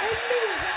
50.